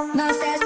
Nonsense